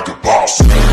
like, a boss.